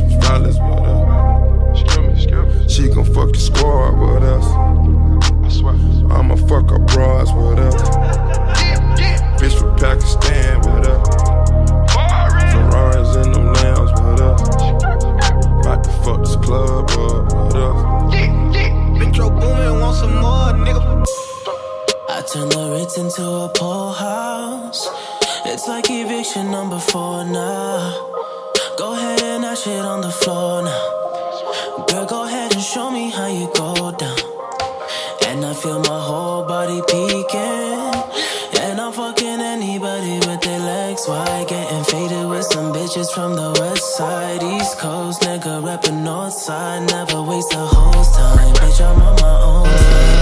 Got some bitch from Stylus with us. She gon' fuck the squad with us. I'ma fuck her bras with us. Bitch from Pakistan with us. Ferraris in them lambs with us. About to fuck this club up with us. Metro Boomin, want some more, nigga. I turn the Ritz into a pool house. It's like eviction number four now. That on the floor now. Girl, go ahead and show me how you go down. And I feel my whole body peeking. And I'm fucking anybody with their legs wide. Getting faded with some bitches from the west side, east coast. Nigga rapping north side. Never waste a host time. Bitch, I'm on my own. time.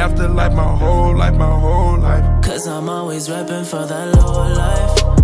Afterlife, my whole life, my whole life. Cause I'm always rapping for the low life.